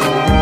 Bye.